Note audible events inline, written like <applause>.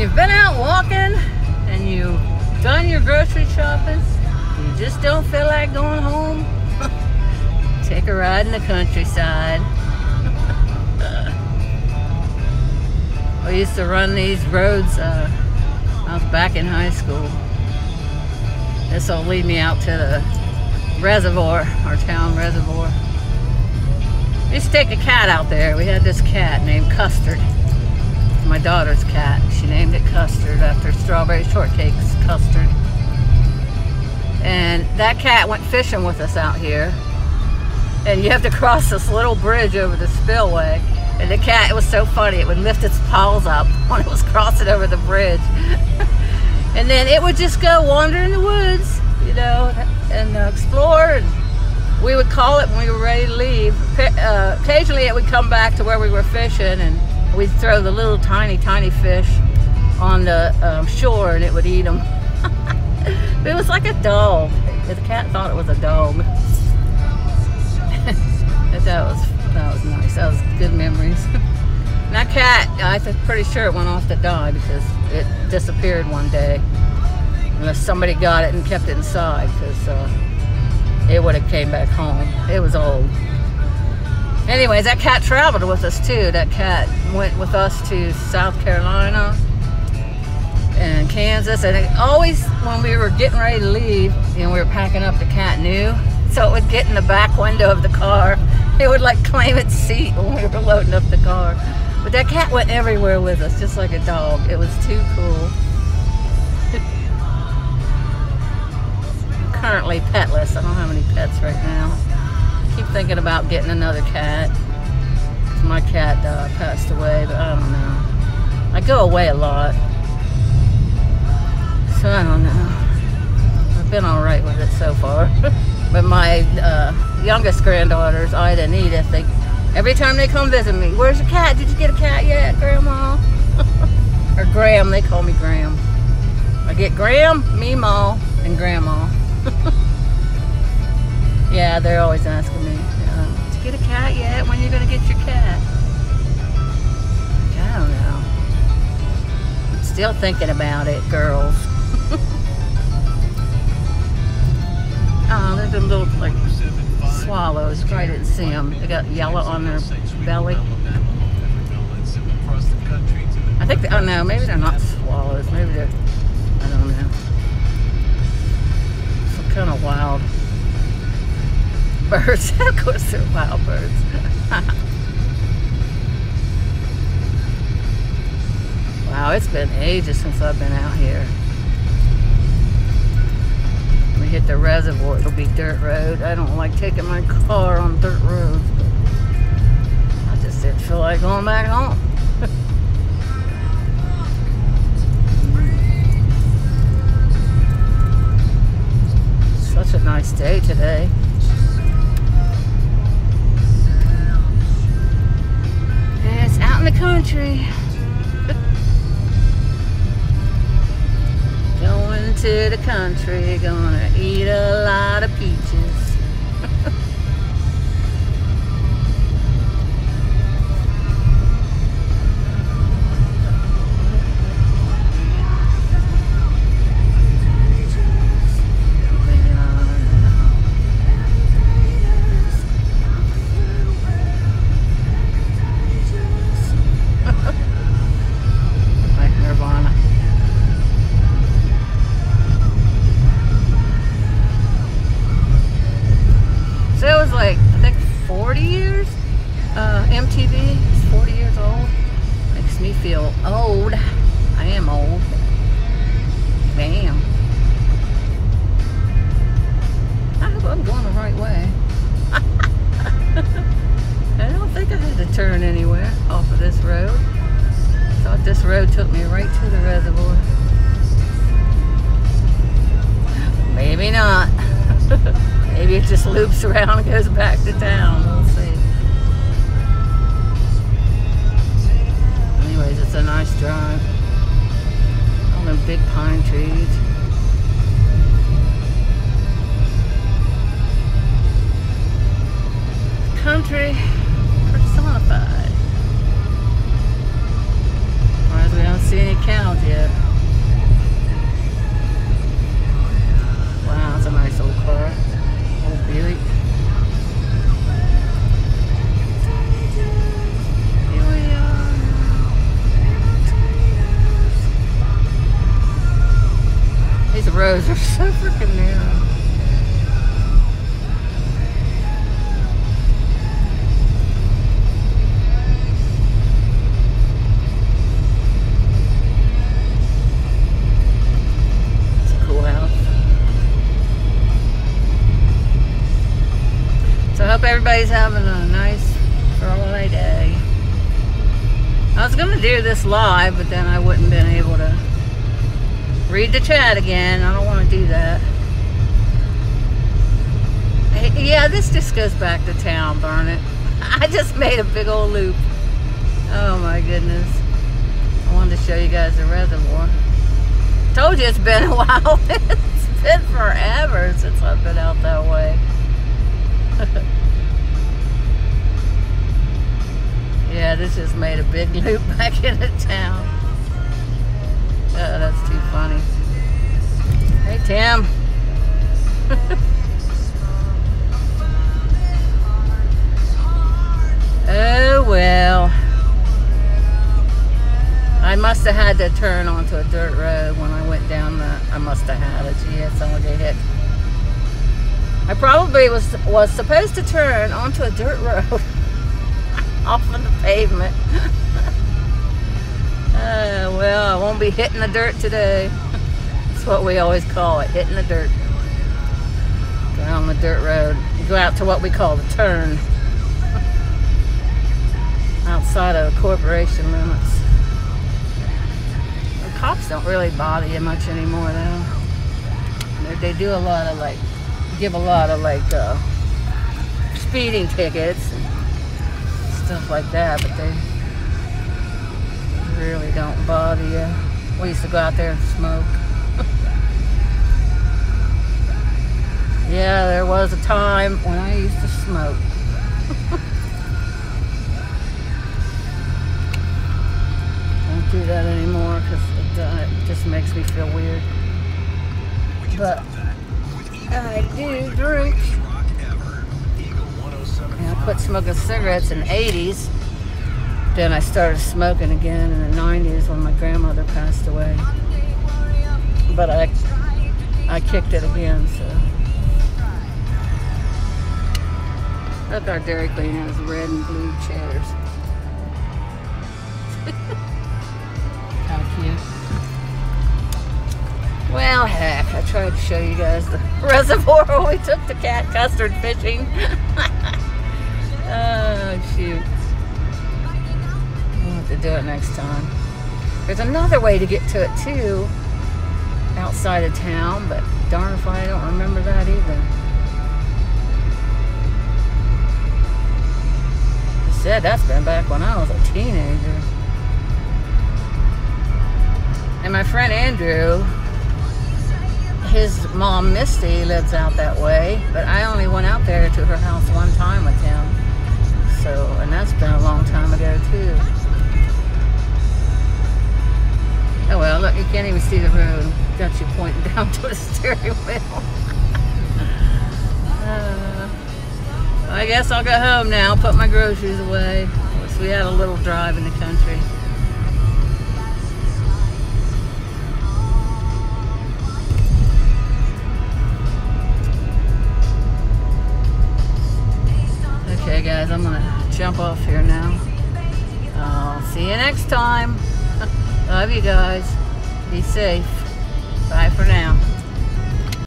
you've been out walking and you've done your grocery shopping, you just don't feel like going home, <laughs> take a ride in the countryside. <laughs> we used to run these roads, uh, I was back in high school. This will lead me out to the reservoir, our town reservoir. We used to take a cat out there. We had this cat named Custard. My daughter's cat. She named it Custard after strawberry shortcake's custard. And that cat went fishing with us out here. And you have to cross this little bridge over the spillway. And the cat, it was so funny, it would lift its paws up <laughs> when it was crossing over the bridge. <laughs> and then it would just go wander in the woods, you know, and uh, explore and we would call it when we were ready to leave. Uh, occasionally it would come back to where we were fishing and we'd throw the little tiny, tiny fish on the um, shore and it would eat them. <laughs> it was like a dog. The cat thought it was a dog. <laughs> that was that was nice. That was good memories. <laughs> that cat, I'm pretty sure it went off to die because it disappeared one day. Unless somebody got it and kept it inside because uh, it would have came back home. It was old. Anyways, that cat traveled with us too. That cat went with us to South Carolina and Kansas. And always, when we were getting ready to leave, and you know, we were packing up, the cat knew. So it would get in the back window of the car. It would like claim its seat when we were loading up the car. But that cat went everywhere with us, just like a dog. It was too cool. <laughs> currently petless. I don't have any pets right now. Keep thinking about getting another cat. My cat uh, passed away, but I don't know. I go away a lot. So I don't know. I've been alright with it so far. <laughs> but my uh, youngest granddaughters, Ida and Edith, they every time they come visit me, where's your cat? Did you get a cat yet, Grandma? <laughs> or Graham, they call me Graham. I get Graham, Mimo, and Grandma. <laughs> yeah, they're always asking me, get a cat yet? When are you going to get your cat? I don't know. I'm still thinking about it, girls. <laughs> oh, there's them little, like, swallows. Probably didn't see them. They got yellow on their belly. I think, they, oh no, maybe they're not swallows. Maybe they're, I don't know kind of wild birds. <laughs> of course, they're wild birds. <laughs> wow, it's been ages since I've been out here. We hit the reservoir, it'll be dirt road. I don't like taking my car on dirt roads. I just didn't feel like going back home. <laughs> such a nice day today. Out in the country. Going to the country, gonna eat a lot of peaches. 40, 40 years old. Makes me feel old. I am old. Damn. I hope I'm going the right way. <laughs> I don't think I had to turn anywhere off of this road. I thought this road took me right to the reservoir. Maybe not. <laughs> Maybe it just loops around and goes back to town. It's a nice drive. All them big pine trees. Country personified. Roads are so freaking narrow. It's a cool house. So I hope everybody's having a nice holiday day. I was gonna do this live, but then I wouldn't been able to read the chat again. I don't want to do that. Yeah, this just goes back to town, darn it. <laughs> I just made a big old loop. Oh my goodness. I wanted to show you guys the reservoir. Told you it's been a <laughs> while. it's been forever since I've been out that way. <laughs> yeah, this just made a big loop back into town. Oh, that's too funny. Hey, Tim. <laughs> oh, well. I must have had to turn onto a dirt road when I went down the. I must have had it. Gee, it's only hit. I probably was was supposed to turn onto a dirt road <laughs> off of the pavement. <laughs> uh, well, I won't be hitting the dirt today. That's what we always call it, hitting the dirt. Down the dirt road. Go out to what we call the turn. Outside of corporation limits. The cops don't really bother you much anymore though. They, they do a lot of like, give a lot of like uh, speeding tickets and stuff like that, but they really don't bother you. We used to go out there and smoke. <laughs> yeah, there was a time when I used to smoke. <laughs> Don't do that anymore because it, uh, it just makes me feel weird. But I do drink. And I quit smoking cigarettes in the 80s. Then I started smoking again in the 90s when my grandmother passed away. But I I kicked it again, so. Look, our Dairy Queen has red and blue chairs. How cute. Well, heck, I tried to show you guys the <laughs> reservoir when we took the cat custard fishing. <laughs> do it next time. There's another way to get to it, too, outside of town, but darn if I don't remember that either. I said that's been back when I was a teenager. And my friend Andrew, his mom Misty lives out that way, but I only went out there to her house one time with him. So, and that's been a long time ago too. Can't even see the road. Got you pointing <laughs> down to the steering wheel. uh, I guess I'll go home now, put my groceries away. We had a little drive in the country. Okay, guys, I'm gonna jump off here now. I'll see you next time. <laughs> Love you guys. Be safe. Bye for now.